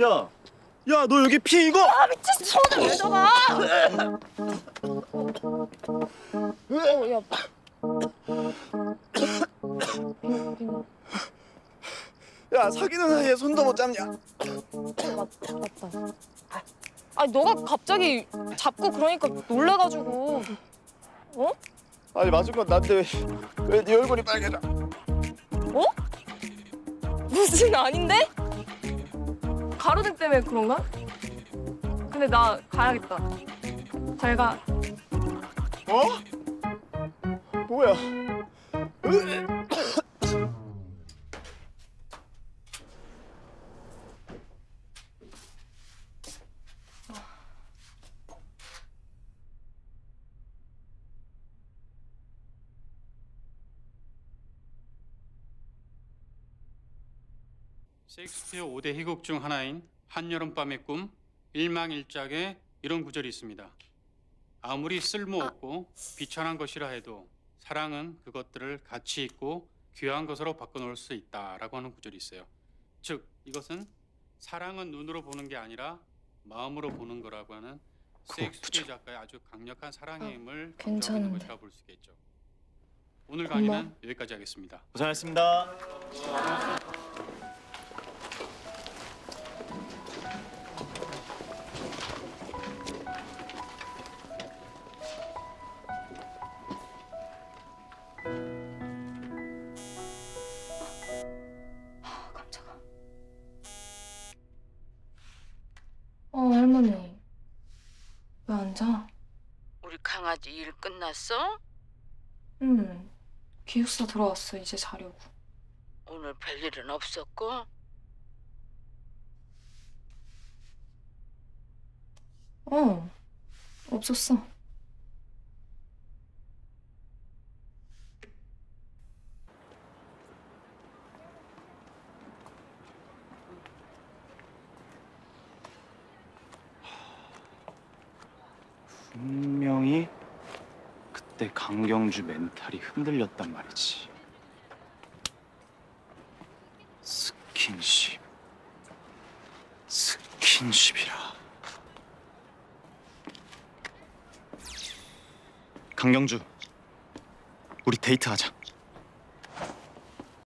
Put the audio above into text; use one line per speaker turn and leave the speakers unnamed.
야, 야, 너 여기 피 이거?
아 미친 손을 왜 잡아? 어, 야.
야, 사귀는 사이에 손도 못 잡냐?
맞다, 맞다. 아, 너가 갑자기 잡고 그러니까 놀래가지고. 어?
아니 맞은 건 난데 왜왜 네 얼굴이 빨개져?
어? 무슨 아닌데? 가로등 때문에 그런가? 근데 나 가야겠다. 잘 가.
어? 뭐야?
셰익스피어 5대 희곡 중 하나인 한여름밤의 꿈 일망일작에 이런 구절이 있습니다. 아무리 쓸모없고 비천한 것이라 해도 사랑은 그것들을 가치 있고 귀한 것으로 바꿔놓을 수 있다라고 하는 구절이 있어요. 즉 이것은 사랑은 눈으로 보는 게 아니라 마음으로 보는 거라고 하는 셰익스피어 작가의 아주 강력한 사랑의 힘을 강조하는
괜찮은데.
것이라 볼 수가 있죠. 오늘
고마워.
강의는 여기까지 하겠습니다.
고생하셨습니다.
할머니. 왜 안 자?
우리 강아지 일 끝났어?
응. 기숙사 돌아왔어 이제 자려고.
오늘 별일은 없었고?
어. 없었어.
분명히 그때 강경주 멘탈이 흔들렸단 말이지. 스킨십. 스킨십이라. 강경주, 우리 데이트하자.